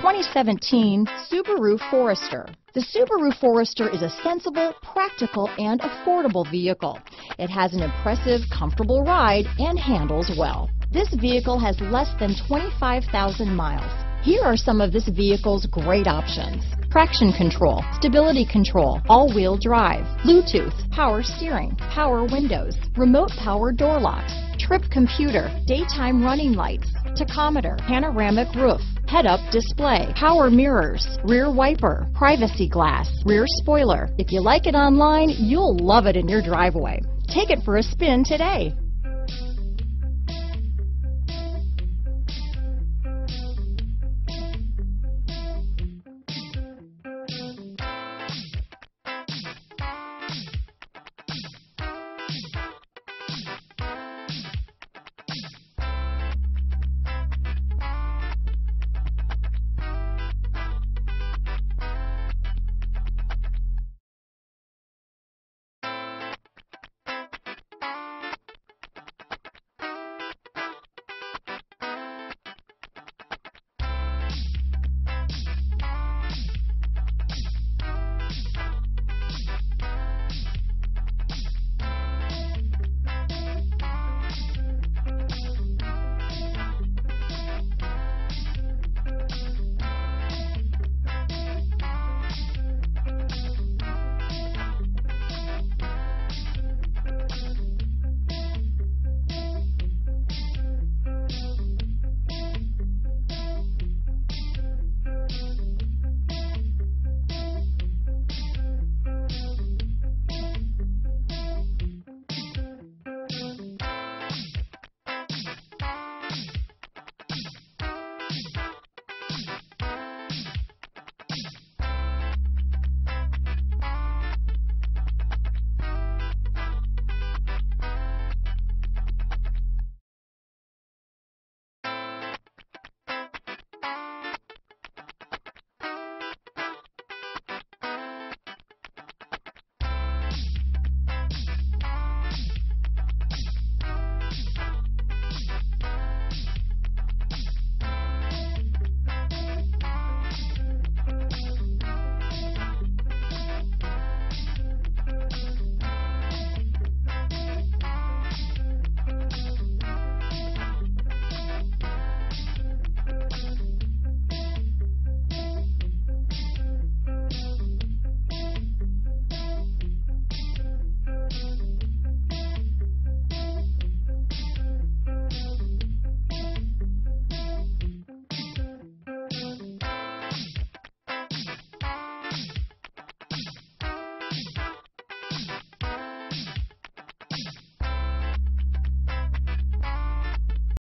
2017 Subaru Forester. The Subaru Forester is a sensible, practical, and affordable vehicle. It has an impressive, comfortable ride and handles well. This vehicle has less than 25,000 miles. Here are some of this vehicle's great options. Traction control, stability control, all-wheel drive, Bluetooth, power steering, power windows, remote power door locks, trip computer, daytime running lights, tachometer, panoramic roof, head-up display, power mirrors, rear wiper, privacy glass, rear spoiler. If you like it online, you'll love it in your driveway. Take it for a spin today.